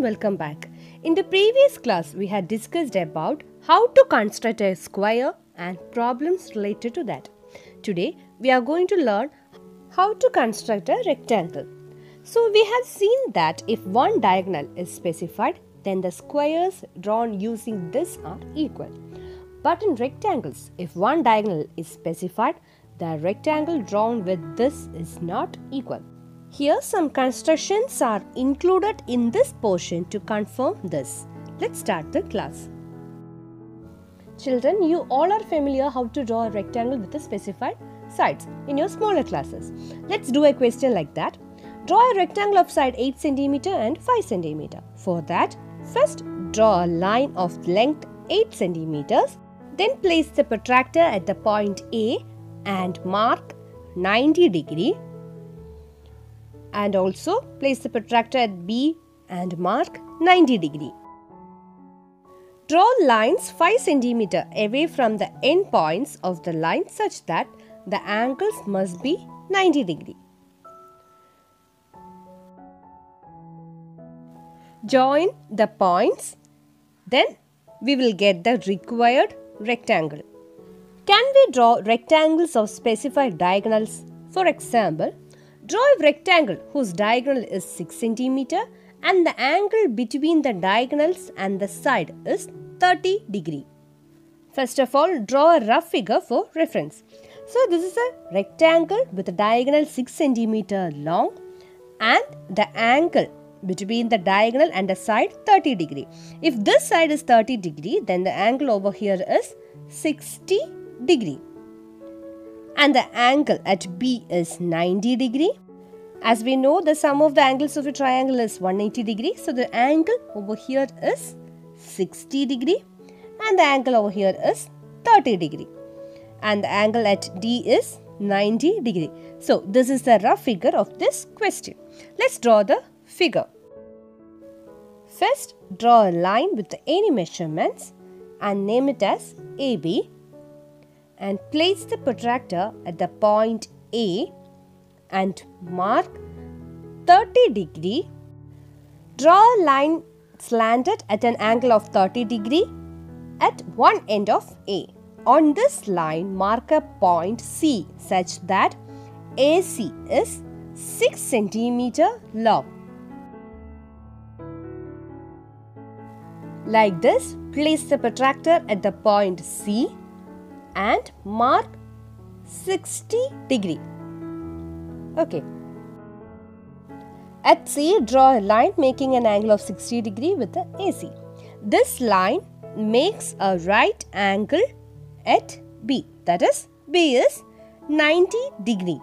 welcome back. In the previous class, we had discussed about how to construct a square and problems related to that. Today, we are going to learn how to construct a rectangle. So, we have seen that if one diagonal is specified, then the squares drawn using this are equal. But in rectangles, if one diagonal is specified, the rectangle drawn with this is not equal. Here some constructions are included in this portion to confirm this. Let's start the class. Children, you all are familiar how to draw a rectangle with the specified sides in your smaller classes. Let's do a question like that. Draw a rectangle of side 8 cm and 5 cm. For that, first draw a line of length 8 cm. Then place the protractor at the point A and mark 90 degree and also place the protractor at B and mark 90 degree. Draw lines 5 cm away from the end points of the line such that the angles must be 90 degree. Join the points then we will get the required rectangle. Can we draw rectangles of specified diagonals? For example, Draw a rectangle whose diagonal is 6 cm and the angle between the diagonals and the side is 30 degree. First of all, draw a rough figure for reference. So this is a rectangle with a diagonal 6 cm long and the angle between the diagonal and the side 30 degree. If this side is 30 degree, then the angle over here is 60 degree and the angle at B is 90 degree. As we know the sum of the angles of a triangle is 180 degree. So the angle over here is 60 degree and the angle over here is 30 degree and the angle at D is 90 degree. So this is the rough figure of this question. Let's draw the figure. First draw a line with any measurements and name it as AB and place the protractor at the point A and mark 30 degree. Draw a line slanted at an angle of 30 degree at one end of A. On this line, mark a point C such that AC is 6 cm long. Like this, place the protractor at the point C and mark 60 degree. Okay. At C, draw a line making an angle of 60 degree with the AC. This line makes a right angle at B. That is, B is 90 degree.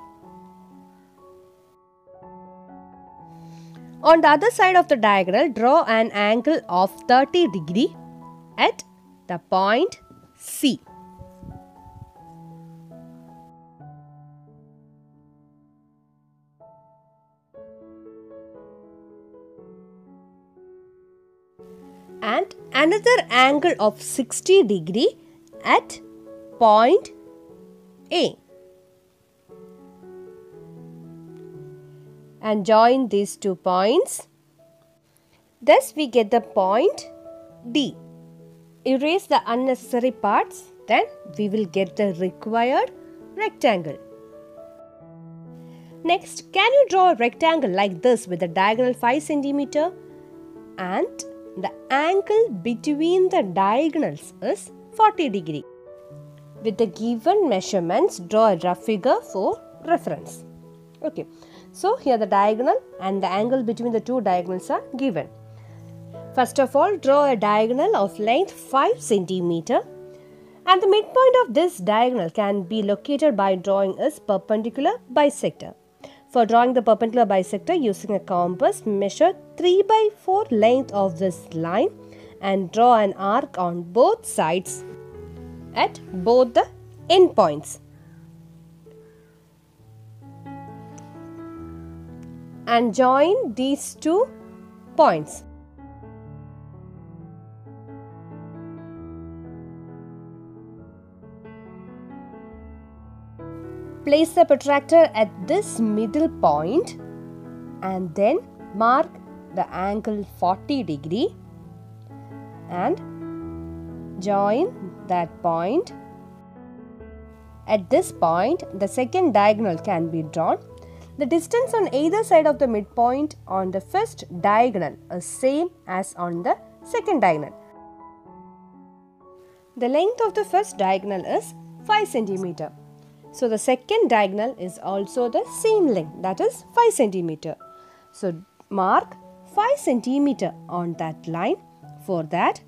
On the other side of the diagonal, draw an angle of 30 degree at the point C. and another angle of 60 degree at point A. And join these two points. Thus we get the point D. Erase the unnecessary parts then we will get the required rectangle. Next, can you draw a rectangle like this with a diagonal 5 cm and the angle between the diagonals is 40 degree. With the given measurements, draw a rough figure for reference. Okay, so here the diagonal and the angle between the two diagonals are given. First of all, draw a diagonal of length 5 centimeter and the midpoint of this diagonal can be located by drawing a perpendicular bisector. For drawing the perpendicular bisector using a compass, measure 3 by 4 length of this line and draw an arc on both sides at both the endpoints. And join these two points. Place the protractor at this middle point and then mark the angle 40 degree and join that point. At this point, the second diagonal can be drawn. The distance on either side of the midpoint on the first diagonal is same as on the second diagonal. The length of the first diagonal is 5 centimeter. So the second diagonal is also the same length that is 5 centimeter. So mark 5 centimeter on that line. For that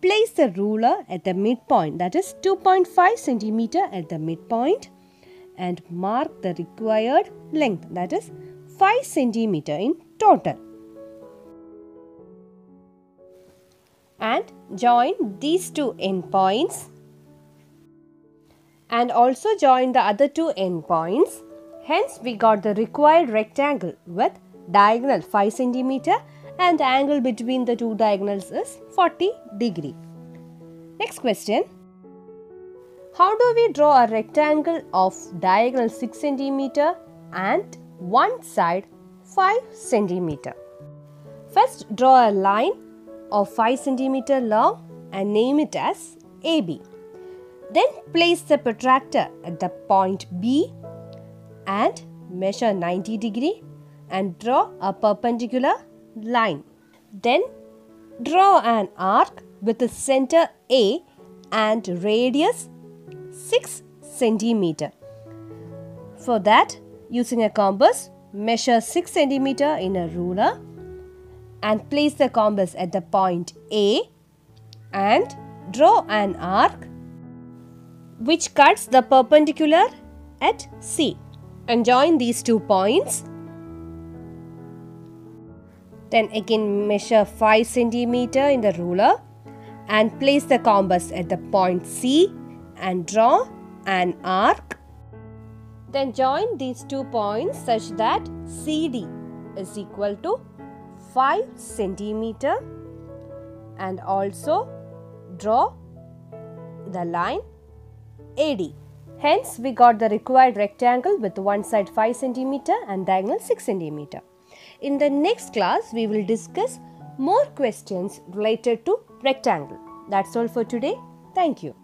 place the ruler at the midpoint that is 2.5 centimeter at the midpoint and mark the required length that is 5 centimeter in total. And join these two endpoints and also join the other two endpoints. Hence, we got the required rectangle with diagonal 5 cm and angle between the two diagonals is 40 degree. Next question. How do we draw a rectangle of diagonal 6 cm and one side 5 cm? First, draw a line of 5 cm long and name it as AB. Then place the protractor at the point B and measure 90 degree and draw a perpendicular line. Then draw an arc with the center A and radius 6 centimeter. For that, using a compass, measure 6 centimeter in a ruler and place the compass at the point A and draw an arc which cuts the perpendicular at C and join these two points. Then again measure 5 centimeter in the ruler and place the compass at the point C and draw an arc. Then join these two points such that CD is equal to 5 centimeter and also draw the line AD. Hence, we got the required rectangle with one side 5 cm and diagonal 6 cm. In the next class, we will discuss more questions related to rectangle. That's all for today. Thank you.